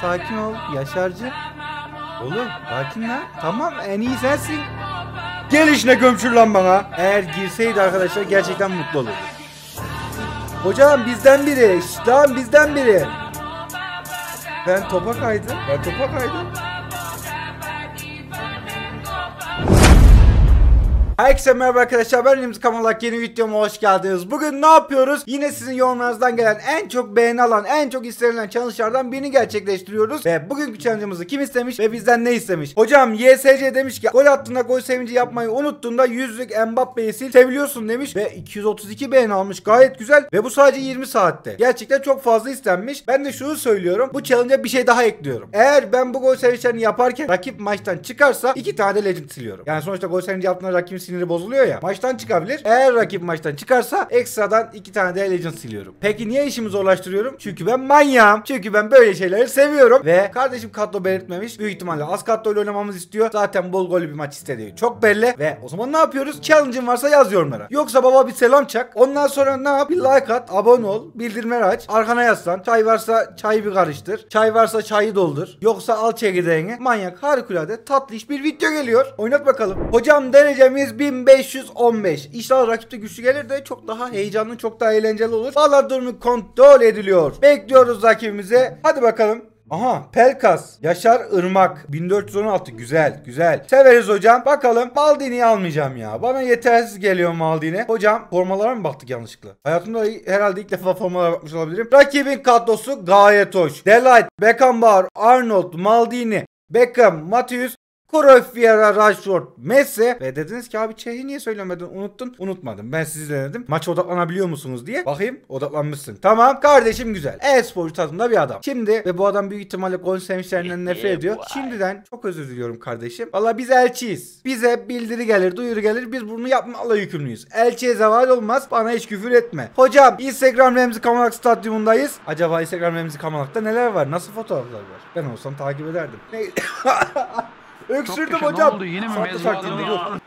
sakin ol Yaşar'cığım. Oğlum sakin lan. Tamam en iyi sensin. Gel işine gömçür lan bana. Eğer girseydi arkadaşlar gerçekten mutlu olurdu. Hocam bizden biri. Şşt lan bizden biri. Ben topa kaydım. Ben topa kaydım. Herkese merhaba arkadaşlar ben Remzi Kamalak yeni videoma hoş geldiniz. Bugün ne yapıyoruz? Yine sizin yorumlarınızdan gelen en çok beğeni alan, en çok istenilen challenge'lardan birini gerçekleştiriyoruz. Ve bugünkü challenge'ımızı kim istemiş ve bizden ne istemiş? Hocam YSC demiş ki gol attığında gol sevinci yapmayı unuttuğunda yüzlük Mbappe'yi sil seviliyorsun demiş. Ve 232 beğeni almış gayet güzel. Ve bu sadece 20 saatte. Gerçekten çok fazla istenmiş. Ben de şunu söylüyorum. Bu challenge'a bir şey daha ekliyorum. Eğer ben bu gol sevinçlerini yaparken rakip maçtan çıkarsa iki tane legend siliyorum. Yani sonuçta gol sevinci yaptığında rakibin siniri bozuluyor ya. Maçtan çıkabilir. Eğer rakip maçtan çıkarsa ekstradan iki tane de legend siliyorum. Peki niye işimi zorlaştırıyorum? Çünkü ben manyağım. Çünkü ben böyle şeyleri seviyorum. Ve kardeşim kadro belirtmemiş. Büyük ihtimalle az kadroyla oynamamızı istiyor. Zaten bol gollü bir maç istediği çok belli. Ve o zaman ne yapıyoruz? Challenge'ın varsa yaz yorumlara. Yoksa baba bir selam çak. Ondan sonra ne yap? Bir like at, abone ol, bildirimleri aç. Arkana yaslan. Çay varsa çayı bir karıştır. Çay varsa çayı doldur. Yoksa al çekirdeğini. Manyak harikulade tatlı iş bir video geliyor. Oynat bakalım. Hocam derecemiz 1515. İnşallah rakip de güçlü gelir de çok daha heyecanlı, çok daha eğlenceli olur. Valla durumu kontrol ediliyor. Bekliyoruz rakibimize. Hadi bakalım. Aha Pelkas Yaşar Irmak 1416 güzel güzel severiz hocam bakalım Maldini'yi almayacağım ya bana yetersiz geliyor Maldini hocam formalara mı baktık yanlışlıkla hayatımda herhalde ilk defa formalara bakmış olabilirim rakibin kadrosu gayet hoş Delight Beckenbauer Arnold Maldini Beckham Matthews Cruyff, Vieira, Rashford, Messi ve dediniz ki abi Çehi niye söylemedin? Unuttun. Unutmadım. Ben sizi denedim maça odaklanabiliyor musunuz diye. Bakayım odaklanmışsın. Tamam kardeşim güzel. E-sporcu tadında bir adam. Şimdi ve bu adam büyük ihtimalle gol sevinçlerinden nefret ediyor. Şimdiden çok özür diliyorum kardeşim. Valla biz elçiyiz. Bize bildiri gelir duyuru gelir. Biz bunu yapmakla yükümlüyüz. Elçiye zeval olmaz. Bana hiç küfür etme. Hocam Instagram Remzi Kamalak Stadyumundayız. Acaba Instagram Remzi Kamalak'ta neler var? Nasıl fotoğraflar var? Ben olsam takip ederdim. Ne Öksürdüm Çok hocam. Ne oldu yine mi ya? dur.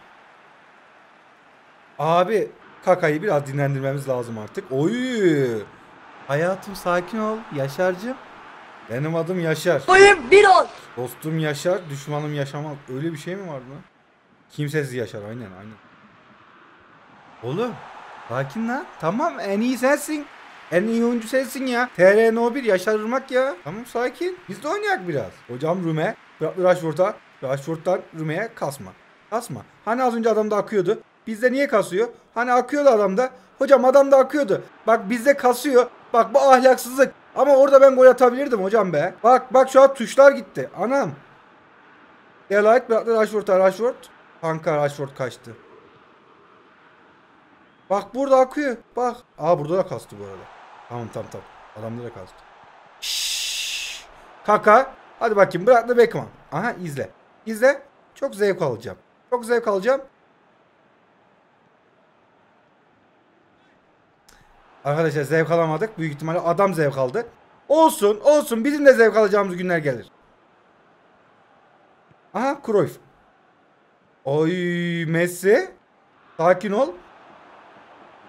Abi kakayı biraz dinlendirmemiz lazım artık. Oy. Hayatım sakin ol Yaşar'cığım. Benim adım Yaşar. Boyum bir ol. Dostum Yaşar, düşmanım yaşamaz. Öyle bir şey mi vardı lan? Kimsesiz Yaşar aynen aynen. Oğlum sakin lan. Tamam en iyi sensin. En iyi oyuncu sensin ya. TRNO1 Yaşar Irmak ya. Tamam sakin. Biz de oynayak biraz. Hocam Rüme. Rashford'a. Rashford'dan Rüme'ye kasma. Kasma. Hani az önce adamda akıyordu. Bizde niye kasıyor? Hani akıyordu adamda. Hocam adamda akıyordu. Bak bizde kasıyor. Bak bu ahlaksızlık. Ama orada ben gol atabilirdim hocam be. Bak bak şu an tuşlar gitti. Anam. Delight bıraktı Rashford'a Rashford. Kanka Rashford kaçtı. Bak burada akıyor. Bak. Aa burada da kastı bu arada. Tamam tamam tamam. Adamda da kastı. Şşş. Kaka. Hadi bakayım bıraktı Beckham. Aha izle. İzle. Çok zevk alacağım. Çok zevk alacağım. Arkadaşlar zevk alamadık. Büyük ihtimalle adam zevk aldı. Olsun olsun bizim de zevk alacağımız günler gelir. Aha Cruyff. Oy Messi. Sakin ol.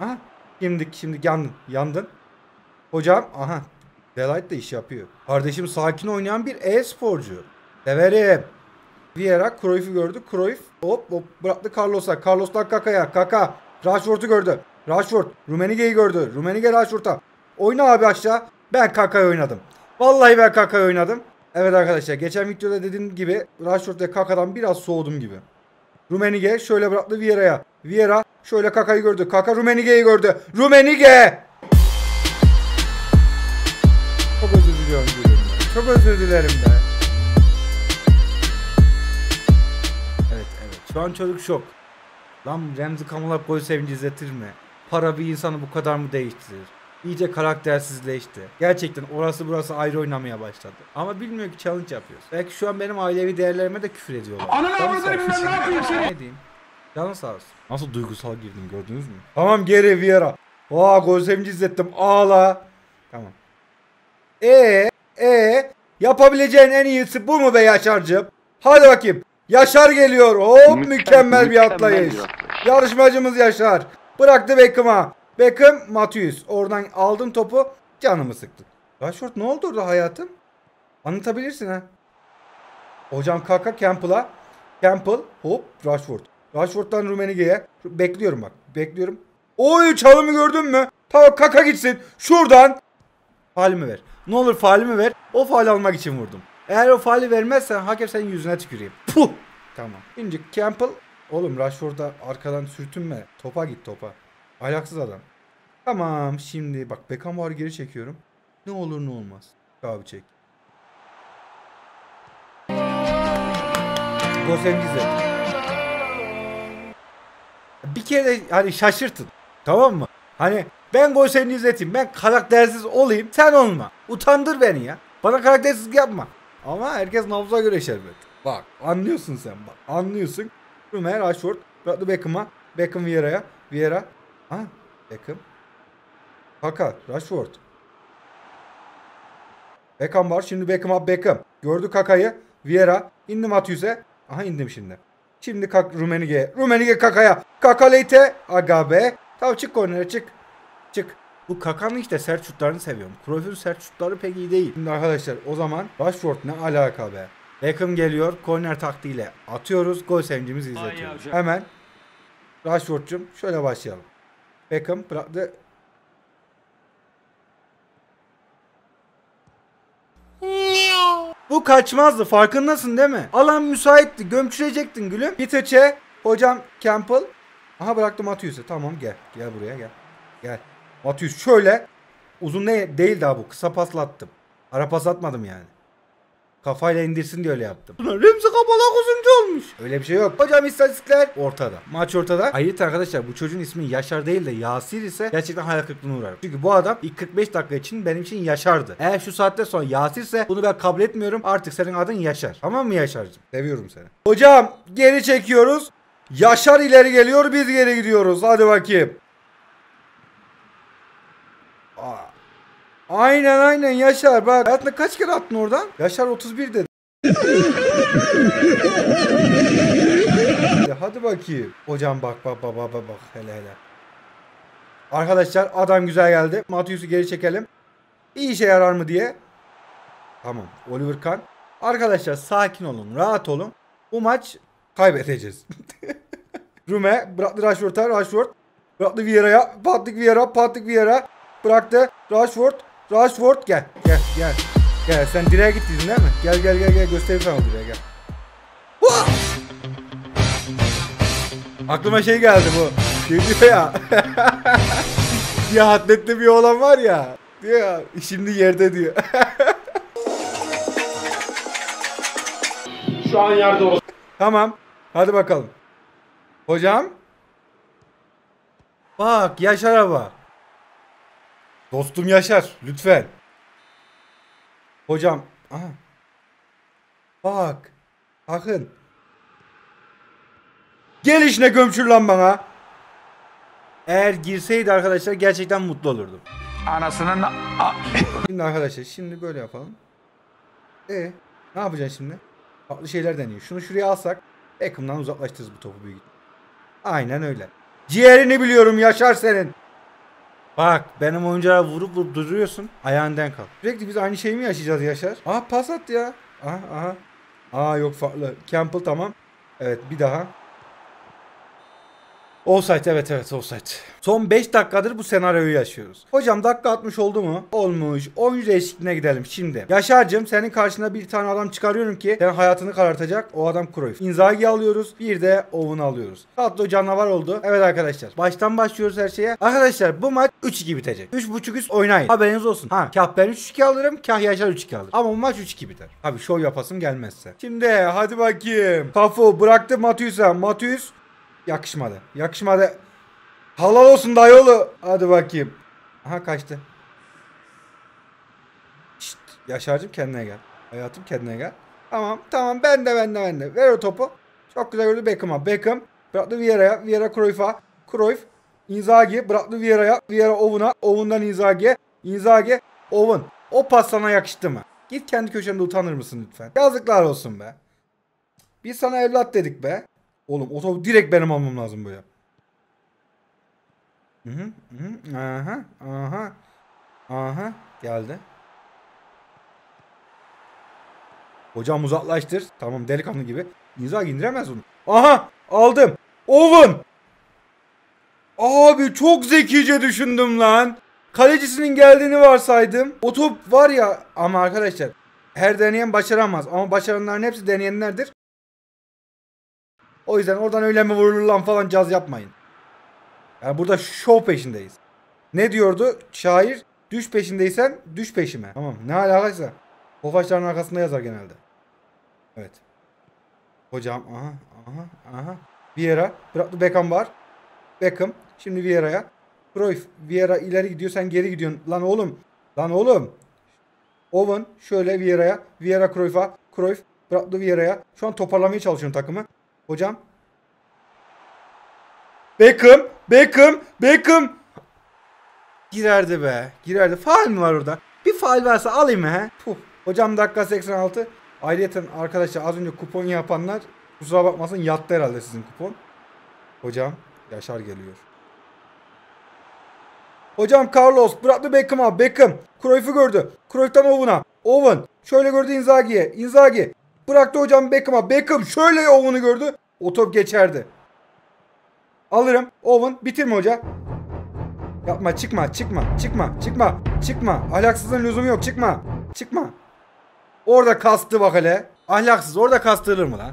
Aha. Şimdi şimdi yandın. Yandın. Hocam aha. Delight de iş yapıyor. Kardeşim sakin oynayan bir e-sporcu. Severim. Vieira Cruyff'u gördü. Cruyff hop hop bıraktı Carlos'a. Carlos'tan Kaka'ya. Kaka. Rashford'u gördü. Rashford. Rumenige'yi gördü. Rumenige Rashford'a. Oyna abi aşağı. Ben Kaka'yı oynadım. Vallahi ben Kaka'yı oynadım. Evet arkadaşlar geçen videoda dediğim gibi Rashford ve Kaka'dan biraz soğudum gibi. Rumenige şöyle bıraktı Vieira'ya. Vieira şöyle Kaka'yı gördü. Kaka Rumenige'yi gördü. Rumenige! Çok özür diliyorum. Çok özür dilerim be. Şu an çocuk şok. Lan Remzi Kamalak gol sevinci izletir mi? Para bir insanı bu kadar mı değiştirir? İyice karaktersizleşti. Gerçekten orası burası ayrı oynamaya başladı. Ama bilmiyor ki challenge yapıyoruz. Belki şu an benim ailevi değerlerime de küfür ediyorlar. Ananı avradını bilmem ne yapayım seni. Ne diyeyim? Canın sağ olsun. Nasıl duygusal girdim gördünüz mü? Tamam geri Vieira. Aa gol sevinci izlettim. Ağla. Tamam. E e yapabileceğin en iyisi bu mu be Yaşar'cığım? Hadi bakayım. Yaşar geliyor. Hop mükemmel, bir atlayış. Yarışmacımız Yaşar. Bıraktı Beckham'a. Beckham Matthews. Oradan aldın topu. Canımı sıktı. Rashford ne oldu orada hayatım? Anlatabilirsin ha. Hocam Kaka Campbell'a. Campbell hop Rashford. Rashford'dan Rumenige'ye. Bekliyorum bak. Bekliyorum. Oy çalımı gördün mü? Tamam Kaka gitsin. Şuradan. Faalimi ver. Ne olur faalimi ver. O faal almak için vurdum. Eğer o faali vermezsen hakem senin yüzüne tüküreyim. Puh. Tamam. Şimdi Campbell. Oğlum Rashford'a arkadan sürtünme. Topa git topa. Ayaksız adam. Tamam şimdi bak Beckham var geri çekiyorum. Ne olur ne olmaz. Abi çek. Gosengize. Bir kere de hani şaşırtın. Tamam mı? Hani ben gol seni izleteyim. Ben karaktersiz olayım. Sen olma. Utandır beni ya. Bana karaktersizlik yapma. Ama herkes nabza göre şerbet. Bak anlıyorsun sen bak. Anlıyorsun. Rümer Rashford. Bıraktı Beckham'a. Beckham Vieira'ya. Vieira. Ha Beckham. Kaka. Rashford. Beckham var. Şimdi Beckham'a Beckham. Gördü Kaka'yı. Vieira. İndi Matthews'e. Aha indim şimdi. Şimdi kalk Rumenige. Rumenige Kaka'ya. Kaka Leite. Aga be. Tamam çık kornere çık. Çık. Bu Kaka'nın işte sert şutlarını seviyorum. Cruyff'un sert şutları pek iyi değil. Şimdi arkadaşlar o zaman Rashford ne alaka be. Beckham geliyor. Korner taktiğiyle atıyoruz. Gol sevincimizi izletiyoruz. Hemen Rashford'cum şöyle başlayalım. Beckham bıraktı. Bu kaçmazdı farkındasın değil mi? Alan müsaitti gömçürecektin gülüm. Pitaç'e hocam Campbell. Aha bıraktım Matthews'e tamam gel gel buraya gel. Gel. Matthews şöyle uzun ne değil daha bu kısa pasla attım. Ara pas atmadım yani. Kafayla indirsin diye öyle yaptım. Remzi Kabalak uzuncu olmuş. Öyle bir şey yok. Hocam istatistikler ortada. Maç ortada. Ayrıca arkadaşlar bu çocuğun ismi Yaşar değil de Yasir ise gerçekten hayal kırıklığına uğrarım. Çünkü bu adam ilk 45 dakika için benim için Yaşar'dı. Eğer şu saatte sonra Yasir ise bunu ben kabul etmiyorum. Artık senin adın Yaşar. Tamam mı Yaşar'cığım? Seviyorum seni. Hocam geri çekiyoruz. Yaşar ileri geliyor biz geri gidiyoruz. Hadi bakayım. Aa. Aynen aynen Yaşar bak. Hayatında kaç kere attın oradan? Yaşar 31 dedi. Hadi bakayım. Hocam bak bak bak bak bak hele hele. Arkadaşlar adam güzel geldi. Matius'u geri çekelim. Bir işe yarar mı diye. Tamam. Oliver Kahn. Arkadaşlar sakin olun. Rahat olun. Bu maç kaybedeceğiz. Rume bıraktı Rashford'a. Rashford bıraktı Vieira'ya. Patrick Vieira. Patrick Vieira bıraktı. Rashford. Rashford gel. Gel gel. Gel sen direğe gittin değil mi? Gel gel gel gel göstereyim sana direğe gel. Aklıma şey geldi bu. Şey diyor ya. ya atletli bir oğlan var ya. Diyor ya şimdi yerde diyor. Şu an yerde o. tamam. Hadi bakalım. Hocam. Bak Yaşar'a bak. Dostum Yaşar lütfen. Hocam. Aha. Bak. Bakın. Gel işine gömçür lan bana. Eğer girseydi arkadaşlar gerçekten mutlu olurdum. Anasının Şimdi arkadaşlar şimdi böyle yapalım. E ne yapacaksın şimdi? Farklı şeyler deniyor. Şunu şuraya alsak Beckham'dan uzaklaştırırız bu topu büyük. Aynen öyle. Ciğerini biliyorum Yaşar senin. Bak benim oyunculara vurup vurup duruyorsun. Ayağından kal. Sürekli biz aynı şeyi mi yaşayacağız Yaşar? Aha pas at ya. Aha aha. Aa yok farklı. Campbell tamam. Evet bir daha. Offside evet evet offside. Son 5 dakikadır bu senaryoyu yaşıyoruz. Hocam dakika 60 oldu mu? Olmuş. Oyuncu değişikliğine gidelim şimdi. Yaşar'cığım senin karşına bir tane adam çıkarıyorum ki sen hayatını karartacak. O adam Cruyff. Inzaghi alıyoruz. Bir de Owen alıyoruz. Tatlı canavar oldu. Evet arkadaşlar. Baştan başlıyoruz her şeye. Arkadaşlar bu maç 3-2 bitecek. 3.5 üst oynayın. Haberiniz olsun. Ha kah ben 3-2 alırım kah Yaşar 3-2 alır. Ama bu maç 3-2 biter. Abi şov yapasım gelmezse. Şimdi hadi bakayım. Kafu bıraktı Matius'a. Matius Yakışmadı. Yakışmadı. Halal olsun dayıoğlu. Hadi bakayım. Aha kaçtı. Şşt, Yaşar'cığım kendine gel. Hayatım kendine gel. Tamam tamam ben de ben de ben de. Ver o topu. Çok güzel gördü Beckham'a. Beckham bıraktı Vieira'ya. Vieira Cruyff'a. Cruyff. Inzaghi bıraktı Vieira'ya. Vieira Owen'a. Owen'dan Inzaghi'ye. Inzaghi. Owen. O pas sana yakıştı mı? Git kendi köşende utanır mısın lütfen? Yazıklar olsun be. Biz sana evlat dedik be. Oğlum o direkt benim almam lazım böyle. Hı hı, hı. Aha, aha. Aha, geldi. Hocam uzaklaştır. Tamam delikanlı gibi. Inzaghi indiremez onu. Aha aldım. Owen. Abi çok zekice düşündüm lan. Kalecisinin geldiğini varsaydım. O top var ya ama arkadaşlar her deneyen başaramaz. Ama başaranların hepsi deneyenlerdir. O yüzden oradan öyle mi vurulur lan falan caz yapmayın. Yani burada şov peşindeyiz. Ne diyordu şair? Düş peşindeysen düş peşime. Tamam ne alakaysa. Tofaşların arkasında yazar genelde. Evet. Hocam aha aha aha. Vieira bıraktı Beckham var. Beckham şimdi Vieira'ya. Cruyff Vieira ileri gidiyor sen geri gidiyorsun. Lan oğlum. Lan oğlum. Owen şöyle Vieira'ya. Vieira Cruyff'a. Cruyff bıraktı Vieira'ya. Şu an toparlamaya çalışıyorum takımı. Hocam. Beckham. Beckham. Beckham. Girerdi be. Girerdi. Faal mi var orada? Bir faal varsa alayım he. Puh. Hocam dakika 86. Ayrıca arkadaşlar az önce kupon yapanlar kusura bakmasın yattı herhalde sizin kupon. Hocam Yaşar geliyor. Hocam Carlos bıraktı Beckham'a. Beckham. Cruyff'u gördü. Cruyff'tan Owen'a. Owen. Şöyle gördü Inzaghi'ye. Inzaghi. Bıraktı hocam Beckham'a. Beckham şöyle Owen'u gördü. O top geçerdi. Alırım. Owen bitirme hoca. Yapma çıkma çıkma çıkma çıkma çıkma. Ahlaksızlığın lüzumu yok çıkma. Çıkma. Orada kastı bak hele. Ahlaksız orada kastırır mı lan?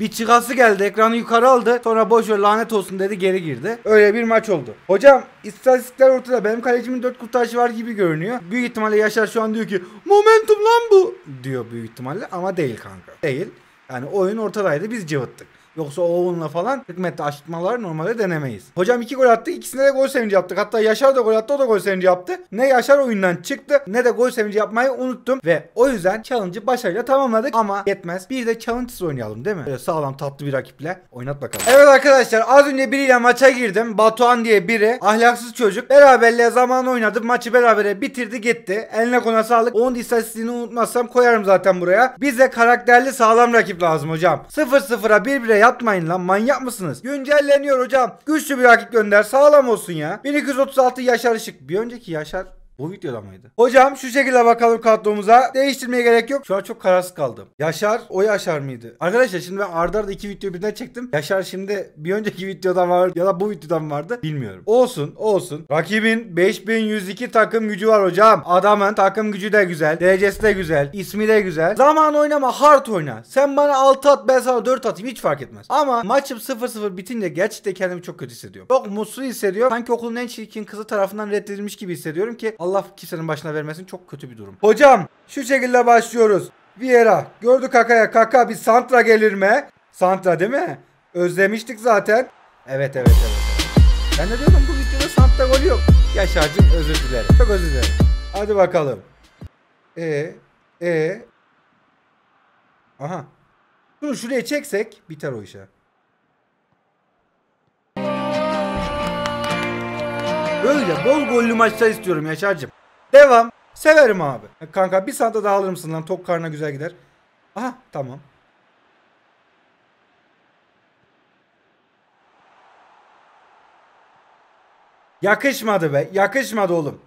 Bir çıkası geldi ekranı yukarı aldı. Sonra boş ver lanet olsun dedi geri girdi. Öyle bir maç oldu. Hocam istatistikler ortada. Benim kalecimin 4 kurtarışı var gibi görünüyor. Büyük ihtimalle Yaşar şu an diyor ki momentum lan bu diyor büyük ihtimalle ama değil kanka. Değil. Yani oyun ortadaydı biz cıvıttık. Yoksa Owen'la falan hikmetli aşıtmalar normalde denemeyiz. Hocam iki gol attı. ikisine de gol sevinci yaptık. Hatta Yaşar da gol attı. O da gol sevinci yaptı. Ne Yaşar oyundan çıktı ne de gol sevinci yapmayı unuttum. Ve o yüzden challenge'ı başarıyla tamamladık. Ama yetmez. Bir de challenge'sız oynayalım değil mi? Böyle sağlam tatlı bir rakiple. Oynat bakalım. Evet arkadaşlar az önce biriyle maça girdim. Batuhan diye biri. Ahlaksız çocuk. Beraberliğe zaman oynadık. Maçı berabere bitirdi gitti. Eline kona sağlık. Onun istatistiğini unutmazsam koyarım zaten buraya. Bize karakterli sağlam rakip lazım hocam. 0-0'a 1-1'e Yapmayın lan manyak mısınız? Güncelleniyor hocam. Güçlü bir rakip gönder sağlam olsun ya. 1236 Yaşar Işık. Bir önceki Yaşar bu videoda mıydı? Hocam şu şekilde bakalım kadromuza. Değiştirmeye gerek yok. Şu an çok kararsız kaldım. Yaşar o Yaşar mıydı? Arkadaşlar şimdi ben arda arda iki video birden çektim. Yaşar şimdi bir önceki videodan var ya da bu videodan vardı. Bilmiyorum. Olsun olsun. Rakibin 5102 takım gücü var hocam. Adamın takım gücü de güzel. Derecesi de güzel. ismi de güzel. Zaman oynama hard oyna. Sen bana 6 at ben sana 4 atayım hiç fark etmez. Ama maçım 0-0 bitince gerçekten kendimi çok kötü hissediyorum. Çok mutsuz hissediyorum. Sanki okulun en çirkin kızı tarafından reddedilmiş gibi hissediyorum ki Allah kimsenin başına vermesin çok kötü bir durum. Hocam şu şekilde başlıyoruz. Vieira gördü Kaka'ya. Kaka bir Santra gelir mi? Santra değil mi? Özlemiştik zaten. Evet evet evet. Ben de diyordum bu videoda Santra golü yok. Yaşar'cığım özür dilerim. Çok özür dilerim. Hadi bakalım. E e Aha. Şunu şuraya çeksek biter o işe. Böyle bol gollü maçlar istiyorum Yaşar'cığım. Devam. Severim abi. Kanka bir santa daha alır mısın lan? Tok karnına güzel gider. Aha tamam. Yakışmadı be. Yakışmadı oğlum.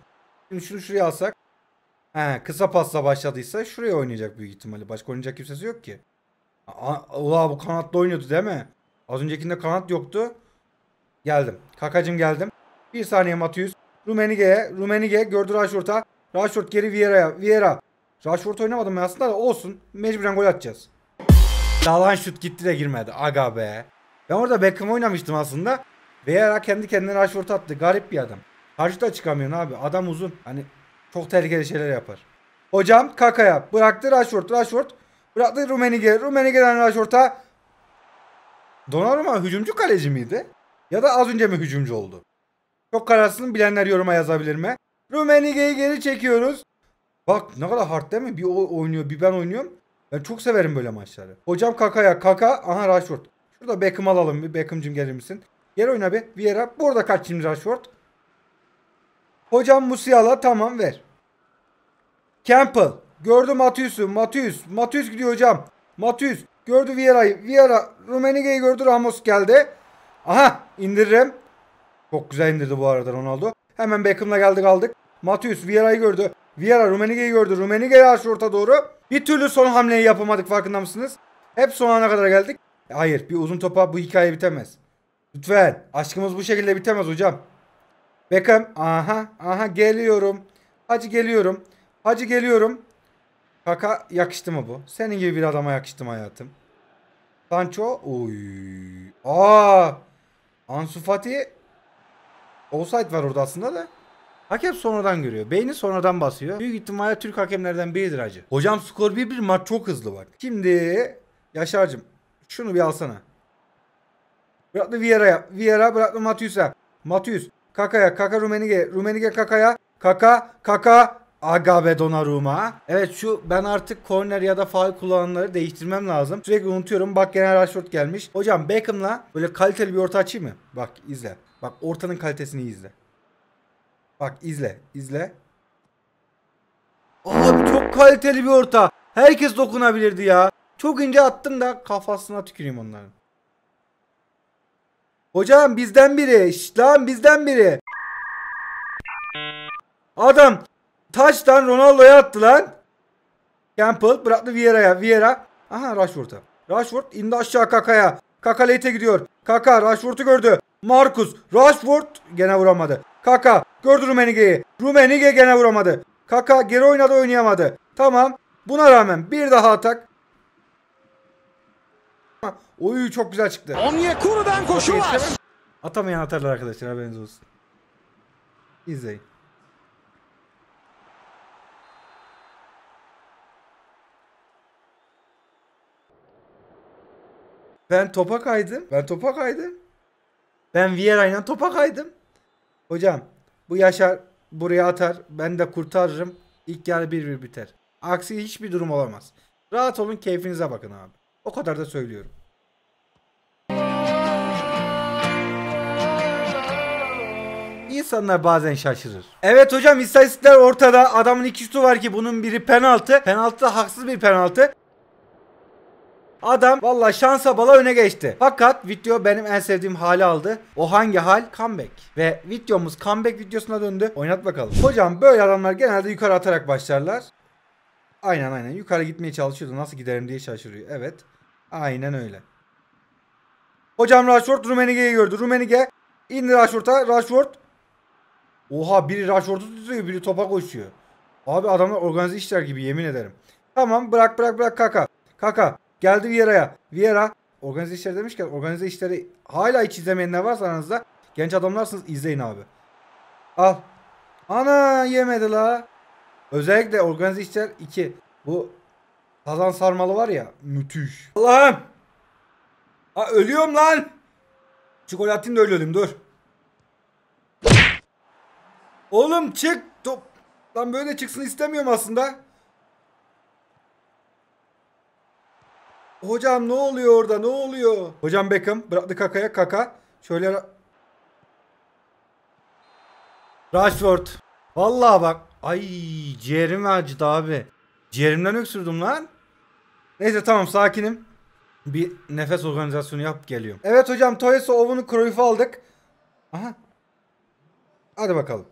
Şimdi şunu şuraya alsak. He, kısa pasla başladıysa şuraya oynayacak büyük ihtimalle. Başka oynayacak kimsesi yok ki. Ula bu kanatla oynuyordu değil mi? Az öncekinde kanat yoktu. Geldim. Kakacım geldim. Bir saniye Matius. Rumenige'ye. Rumenige gördü Rashford'a. Rashford geri Vieira'ya. Vieira. Rashford oynamadım aslında da olsun. Mecburen gol atacağız. Dalan şut gitti de girmedi. Aga be. Ben orada Beckham oynamıştım aslında. Vieira kendi kendine Rashford attı. Garip bir adam. Karşıda çıkamıyorsun abi. Adam uzun. Hani çok tehlikeli şeyler yapar. Hocam Kaka'ya. Bıraktı Rashford. Rashford. Bıraktı Rumenige. Rumenige'den Rashford'a. Donnarumma hücumcu kaleci miydi? Ya da az önce mi hücumcu oldu? Çok kararsızım bilenler yoruma yazabilir mi? Rumenige'yi geri çekiyoruz. Bak ne kadar hard değil mi? Bir o oynuyor bir ben oynuyorum. Ben çok severim böyle maçları. Hocam Kaka'ya Kaka. Aha Rashford. Şurada Beckham alalım bir. Beckham'cım gelir misin? Gel oyna bir. Vieira. Burada kaç şimdi Rashford. Hocam Musiala tamam ver. Campbell. Gördü Matius'u. Matius. Matius gidiyor hocam. Matius. Gördü Vieira'yı. Vieira. Rumenige'yi gördü. Ramos geldi. Aha indiririm. Çok güzel indirdi bu arada Ronaldo. Hemen Beckham'la geldik aldık. Matius Vieira'yı gördü. Vieira Rummenigge'yi gördü. Rummenigge Rashford'a doğru. Bir türlü son hamleyi yapamadık farkında mısınız? Hep son ana kadar geldik. Hayır bir uzun topa bu hikaye bitemez. Lütfen. Aşkımız bu şekilde bitemez hocam. Beckham. Aha. Aha geliyorum. Hacı geliyorum. Hacı geliyorum. Kaka yakıştı mı bu? Senin gibi bir adama yakıştı mı hayatım? Sancho. Oy. Aa. Ansu Fati. Offside var orada aslında da. Hakem sonradan görüyor. Beyni sonradan basıyor. Büyük ihtimalle Türk hakemlerden biridir hacı. Hocam skor 1-1 maç çok hızlı bak. Şimdi Yaşar'cığım şunu bir alsana. Bıraktı Vieira'ya. Vieira bıraktı Matius'a. Matius. Kaka'ya. Kaka Rumenige. Rumenige Kaka'ya. Kaka. Kaka. Aga be Donnarumma. Evet şu ben artık korner ya da faul kullananları değiştirmem lazım. Sürekli unutuyorum. Bak gene Rashford gelmiş. Hocam Beckham'la böyle kaliteli bir orta açayım mı? Bak izle. Bak ortanın kalitesini izle. Bak izle. izle. Abi çok kaliteli bir orta. Herkes dokunabilirdi ya. Çok ince attım da kafasına tüküreyim onların. Hocam bizden biri. Şşt lan bizden biri. Adam taçtan Ronaldo'ya attı lan. Campbell bıraktı Vieira'ya. Vieira. Aha Rashford'a. Rashford indi aşağı Kaka'ya. Kaka late'e gidiyor. Kaka Rashford'u gördü. Marcus. Rashford gene vuramadı. Kaka gördü Rummenigge'yi. Rummenigge gene vuramadı. Kaka geri oynadı oynayamadı. Tamam. Buna rağmen bir daha atak. Oyu çok güzel çıktı. Onyekuru'dan koşu var. Atamayan atarlar arkadaşlar haberiniz olsun. İzleyin. Ben topa kaydım. Ben topa kaydım. Ben Vieira ile topa kaydım. Hocam bu Yaşar buraya atar. Ben de kurtarırım. İlk yarı 1-1 biter. Aksi hiçbir durum olamaz. Rahat olun keyfinize bakın abi. O kadar da söylüyorum. İnsanlar bazen şaşırır. Evet hocam istatistikler ortada. Adamın iki şutu var ki bunun biri penaltı. Penaltı haksız bir penaltı. Adam valla şansa bala öne geçti. Fakat video benim en sevdiğim hali aldı. O hangi hal? Comeback. Ve videomuz comeback videosuna döndü. Oynat bakalım. Hocam böyle adamlar genelde yukarı atarak başlarlar. Aynen aynen. Yukarı gitmeye çalışıyordu. Nasıl giderim diye şaşırıyor. Evet. Aynen öyle. Hocam Rashford Rummenigge'yi gördü. Rummenigge indi Rashford'a. Rashford. Oha biri Rashford'u tutuyor biri topa koşuyor. Abi adamlar organize işler gibi yemin ederim. Tamam bırak bırak bırak Kaka. Kaka geldi Vieira'ya. Vieira organize işler demişken organize işleri hala hiç izlemeyenler varsa aranızda genç adamlarsınız izleyin abi. Al. Ana yemedi la. Özellikle organize işler 2. Bu Kazan sarmalı var ya müthiş. Allah'ım. Ha ölüyorum lan. Çikolatin de ölüyordum dur. Oğlum çık. Top. Lan böyle çıksın istemiyorum aslında. Hocam ne oluyor orada ne oluyor? Hocam Beckham bıraktı Kaka'ya Kaka. Şöyle ra- Rashford. Vallahi bak. Ay ciğerim acıdı abi. Ciğerimden öksürdüm lan. Neyse tamam sakinim. Bir nefes organizasyonu yap geliyorum. Evet hocam Toyes'u Owen'u Cruyff'u aldık. Aha. Hadi bakalım.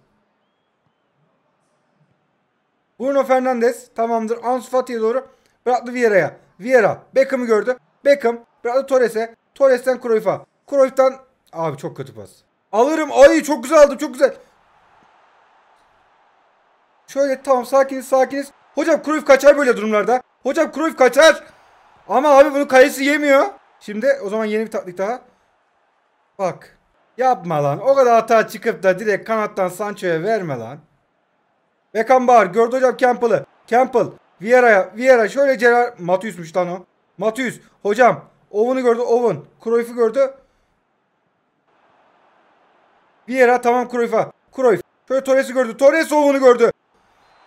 Bruno Fernandes tamamdır. Ansu Fati'ye doğru bıraktı Vieira'ya. Vieira Beckham'ı gördü. Beckham bıraktı Torres'e. Torres'ten Cruyff'a. Cruyff'tan abi çok kötü pas. Alırım. Ay çok güzel aldım. Çok güzel. Şöyle tamam sakiniz sakiniz. Hocam Cruyff kaçar böyle durumlarda. Hocam Cruyff kaçar. Ama abi bunu kayısı yemiyor. Şimdi o zaman yeni bir taktik daha. Bak. Yapma lan. O kadar hata çıkıp da direkt kanattan Sancho'ya verme lan. Beckenbauer gördü hocam Campbell'ı. Campbell. Vieira'ya. Vieira şöyle Gerard. Matius'muş lan o. Matius. Hocam. Owen'ı gördü. Owen. Cruyff'u gördü. Vieira tamam Cruyff'a. Cruyff. Şöyle Torres'i gördü. Torres Owen'ı gördü.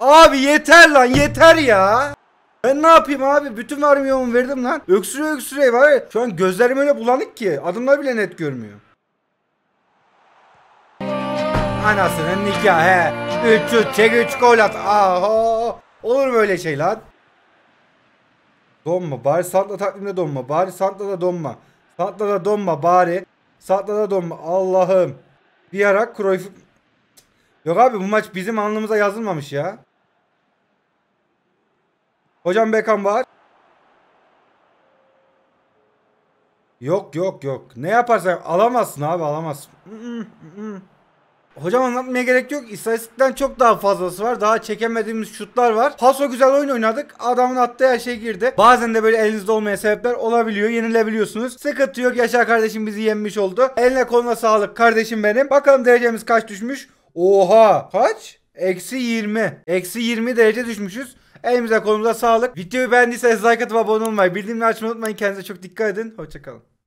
Abi yeter lan yeter ya. Ben ne yapayım abi? Bütün varım yoğumu verdim lan. Öksüre öksüre var ya. Şu an gözlerim öyle bulanık ki. Adımlar bile net görmüyor. Anasının nikahı. 3 şut çek 3 gol at. Aha. Olur mu öyle şey lan? Donma. Bari Santla takvimde donma. Bari Santla da donma. Santla da donma bari. Santla da donma. Allah'ım. Bir ara Cruyff... Yok abi bu maç bizim alnımıza yazılmamış ya. Hocam Beckham var. Yok yok yok. Ne yaparsan alamazsın abi alamazsın. Hocam anlatmaya gerek yok. İstatistikten çok daha fazlası var. Daha çekemediğimiz şutlar var. Paso güzel oyun oynadık. Adamın attığı her şey girdi. Bazen de böyle elinizde olmaya sebepler olabiliyor. Yenilebiliyorsunuz. Sıkıntı yok. Yaşar kardeşim bizi yenmiş oldu. Eline koluna sağlık kardeşim benim. Bakalım derecemiz kaç düşmüş. Oha. Kaç? Eksi 20. Eksi 20 derece düşmüşüz. Elimize kolumuza sağlık. Videoyu beğendiyseniz like atıp abone olmayı, bildirimleri açmayı unutmayın. Kendinize çok dikkat edin. Hoşçakalın.